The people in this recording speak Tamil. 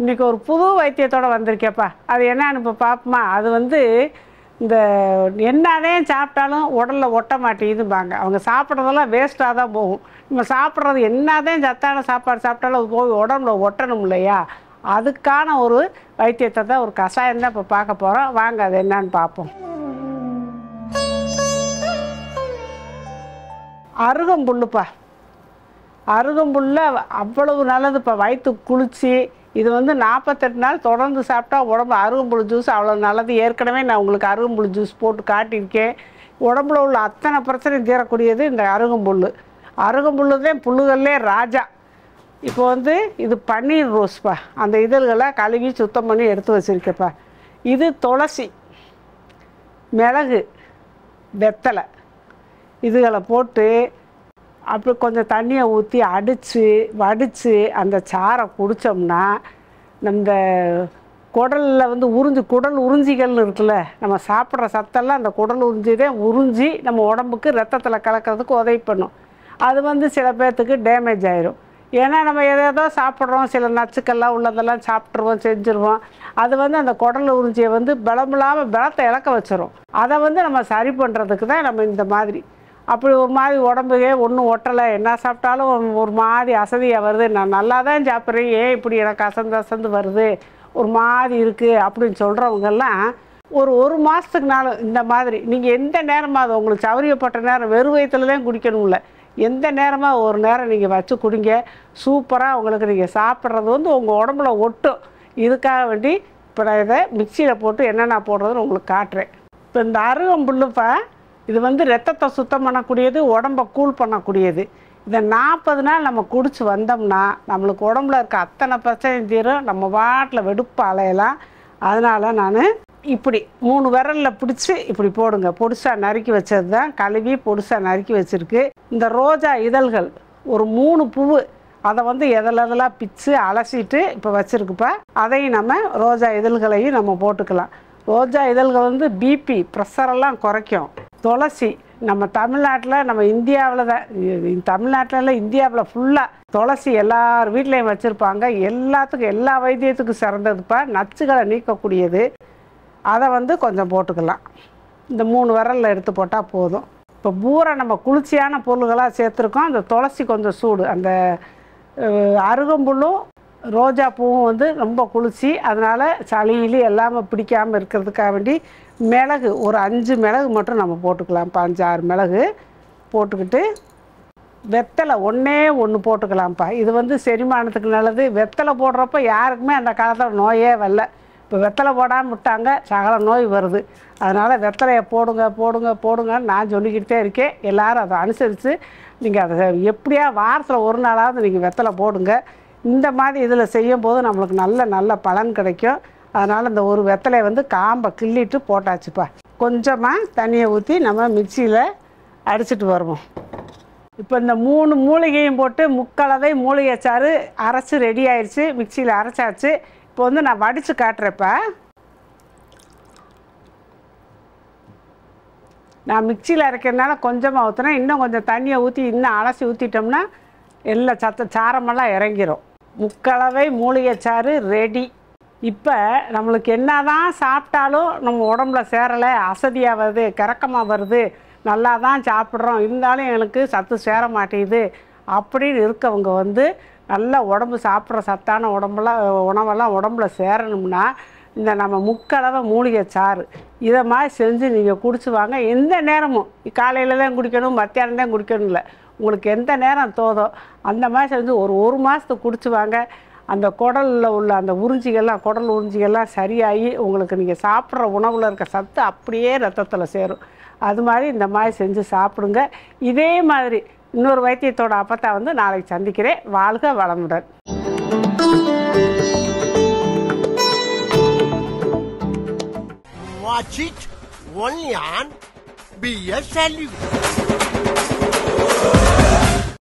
இன்றைக்கி ஒரு புது வைத்தியத்தோட வந்திருக்கேப்பா அது என்னன்னு இப்போ பார்ப்போமா அது வந்து இந்த என்னதே சாப்பிட்டாலும் உடலில் ஒட்ட மாட்டேங்குதும்பாங்க. அவங்க சாப்பிட்றதெல்லாம் வேஸ்ட்டாக தான் போகும். நம்ம சாப்பிட்றது என்னதான் சத்தான சாப்பாடு சாப்பிட்டாலும் அது போய் உடம்புல ஒட்டணும் இல்லையா? அதுக்கான ஒரு வைத்தியத்தை தான் ஒரு கஷாயம் தான் இப்போ பார்க்க போகிறோம் வாங்க அது என்னன்னு பார்ப்போம் அருகம்புல்லுப்பா. அருகம்புல்ல அவ்வளவு நல்லதுப்பா. வயிற்று குளிச்சு இது வந்து நாற்பத்தெட்டு நாள் தொடர்ந்து சாப்பிட்டா உடம்பு அருகம்புழு ஜூஸ் அவ்வளோ நல்லது. ஏற்கனவே நான் உங்களுக்கு அருகம்புழு ஜூஸ் போட்டு காட்டியிருக்கேன். உடம்புல உள்ள அத்தனை பிரச்சனையும் தீரக்கூடியது இந்த அருகம்புல் அருகம்புல் தான் புல்லுகள்லே ராஜா. இப்போ வந்து இது பன்னீர் ரோஸ்ப்பா. அந்த இதழ்களை கழுவி சுத்தம் பண்ணி எடுத்து வச்சுருக்கப்பா. இது துளசி மிளகு வெத்தலை. இதுகளை போட்டு அப்படி கொஞ்சம் தண்ணியை ஊற்றி அடித்து வடித்து அந்த சாறை குடித்தோம்னா இந்த குடலில் வந்து உறிஞ்சி குடல் உறிஞ்சிகள்னு இருக்குல்ல நம்ம சாப்பிட்ற சத்தெல்லாம் அந்த குடல் உறிஞ்சி தான் உறிஞ்சி நம்ம உடம்புக்கு ரத்தத்தில் கலக்கிறதுக்கு உதவி பண்ணும். அது வந்து சில பேர்த்துக்கு டேமேஜ் ஆயிரும். ஏன்னா நம்ம எதேதோ சாப்பிட்றோம் சில நச்சுக்கள்லாம் உள்ளதெல்லாம் சாப்பிட்ருவோம் செஞ்சுருவோம். அது வந்து அந்த குடல் உறிஞ்சியை வந்து பலமில்லாமல் பலத்தை இழக்க வச்சிரும். அதை வந்து நம்ம சரி பண்ணுறதுக்கு தான் நம்ம இந்த மாதிரி அப்படி ஒரு மாதிரி உடம்புக்கே ஒன்றும் ஒட்டலை. என்ன சாப்பிட்டாலும் ஒரு மாதிரி அசதியாக வருது. நான் நல்லா தான் சாப்பிட்றேன். ஏன் இப்படி எனக்கு அசந்து அசந்து வருது? ஒரு மாதிரி இருக்குது அப்படின்னு சொல்கிறவங்கெல்லாம் ஒரு ஒரு மாதத்துக்கு நாள் இந்த மாதிரி. நீங்கள் எந்த நேரமாக அது உங்களுக்கு சௌரியப்பட்ட நேரம் வெறும் வயத்தில் தான் குடிக்கணும்ல. எந்த நேரமாக ஒரு நேரம் நீங்கள் வச்சு குடிங்க. சூப்பராக உங்களுக்கு நீங்கள் சாப்பிட்றது வந்து உங்கள் உடம்புல ஒட்டும். இதுக்காக வேண்டி இப்போ நான் இதை மிக்சியில் போட்டு என்னென்ன போடுறதுன்னு உங்களுக்கு காட்டுறேன். இப்போ இந்த அருகம்புல்லுப்பா இது வந்து ரத்தத்தை சுத்தம் பண்ணக்கூடியது உடம்பை கூல் பண்ணக்கூடியது. இதை நாற்பது நாள் நம்ம குடிச்சு வந்தோம்னா நம்மளுக்கு உடம்புல இருக்க அத்தனை பிரச்சனையும் தீரும். நம்ம வாட்டில் வெடுப்பு அலையலாம். அதனால் நான் இப்படி மூணு விரலில் பிடிச்சி இப்படி போடுங்க. பொடிசாக நறுக்கி வச்சது தான் கழுவி பொடிசாக நறுக்கி வச்சுருக்கு. இந்த ரோஜா இதழ்கள் ஒரு மூணு பூவு அதை வந்து எதில் எதெல்லாம் பிச்சு அலசிட்டு இப்போ வச்சுருக்குப்பா அதையும் நம்ம ரோஜா இதழ்களையும் நம்ம போட்டுக்கலாம். ரோஜா இதழ்கள் வந்து பிபி ப்ரெஷரெல்லாம் குறைக்கும். துளசி. நம்ம தமிழ்நாட்டில் நம்ம இந்தியாவில் தான் இ- தமிழ்நாட்டில் இந்தியாவில் ஃபுல்லாக துளசி எல்லார் வீட்லேயும் வச்சுருப்பாங்க. எல்லாத்துக்கும் எல்லா வைத்தியத்துக்கும் சிறந்ததுப்பா. நச்சுகளை நீக்கக்கூடியது. அதை வந்து கொஞ்சம் போட்டுக்கலாம். இந்த மூணு விரலில் எடுத்து போட்டால் போதும். இப்போ பூரா நம்ம குளிர்ச்சியான பொருள்களாக சேர்த்துருக்கோம். அந்த துளசி கொஞ்சம் சூடு. அந்த அருகம்புல்லும் ரோஜா பூவும் வந்து ரொம்ப குளிர்ச்சி. அதனால் சளியில் எல்லாமே பிடிக்காமல் இருக்கிறதுக்காக வேண்டி மிளகு ஒரு அஞ்சு மிளகு மட்டும் நம்ம போட்டுக்கலாம். அஞ்சாறு மிளகு போட்டுக்கிட்டு வெத்தலை ஒன்றே ஒன்று போட்டுக்கலாம்ப்பா. இது வந்து செரிமானத்துக்கு நல்லது. வெத்தலை போடுறப்ப யாருக்குமே அந்த காலத்தில் நோயே வரல. இப்போ வெத்தலை போடாமல் விட்டாங்க சகல நோய் வருது. அதனால் வெத்தலையை போடுங்க போடுங்க போடுங்கன்னு நான் சொல்லிக்கிட்டே இருக்கேன். எல்லாரும் அதை அனுசரித்து நீங்கள் அதை எப்படியா வாரத்தில் ஒரு நாளாவது நீங்கள் வெத்தலை போடுங்க. இந்த மாதிரி இதில் செய்யும் போது நம்மளுக்கு நல்ல நல்ல பலன் கிடைக்கும். அதனால் இந்த ஒரு வெத்தலையை வந்து காம்பை கிள்ளிட்டு போட்டாச்சுப்பா. கொஞ்சமாக தண்ணியை ஊற்றி நம்ம மிக்சியில் அடிச்சிட்டு வருவோம். இப்போ இந்த மூணு மூலிகையும் போட்டு முக்களவை மூலிகை சாறு அரைச்சி ரெடி ஆயிடுச்சு மிக்சியில் அரைச்சாச்சு. இப்போ வந்து நான் வடித்து காட்டுறப்ப நான் மிக்சியில் அரைக்கிறதுனால கொஞ்சமாக ஊற்றுனேன் இன்னும் கொஞ்சம் தண்ணியை ஊற்றி இன்னும் அலசி ஊற்றிட்டோம்னா எல்லா சத்த சாரமெல்லாம் இறங்கிரும். முக்களவை மூலிகைச்சாறு ரெடி இப்போ நம்மளுக்கு என்ன தான் சாப்பிட்டாலும் நம்ம உடம்புல சேரலை அசதியாக வருது கிறக்கமாக வருது நல்லா தான் சாப்பிட்றோம் இருந்தாலும் எனக்கு சத்து சேர மாட்டேங்குது அப்படின்னு இருக்கவங்க வந்து நல்லா உடம்பு சாப்பிட்ற சத்தான உடம்புலாம் உணவெல்லாம் உடம்புல சேரணும்னா இந்த நம்ம முக்களவை மூலிகை சாறு. இதை மாதிரி செஞ்சு நீங்கள் குடிச்சு வாங்க. எந்த நேரமும். காலையில் தான் குடிக்கணும் மத்தியானம் தான் குடிக்கணும் இல்லை உங்களுக்கு எந்த நேரம் தோதோ அந்த மாதிரி செஞ்சு ஒரு ஒரு மாதத்துக்கு குடிச்சு வாங்க. அந்த குடலில் உள்ள அந்த உறிஞ்சிகள்லாம் குடல் உறிஞ்சிகள்லாம் சரியாகி உங்களுக்கு நீங்கள் சாப்பிட்ற உணவில் இருக்க சத்து அப்படியே ரத்தத்தில் சேரும். அது மாதிரி இந்த மாதிரி செஞ்சு சாப்பிடுங்க. இதே மாதிரி இன்னொரு வைத்தியத்தோட அப்பத்தா வந்து நாளைக்கு சந்திக்கிறேன். வாழ்க வளமுடன். Watch it only on BS Salute.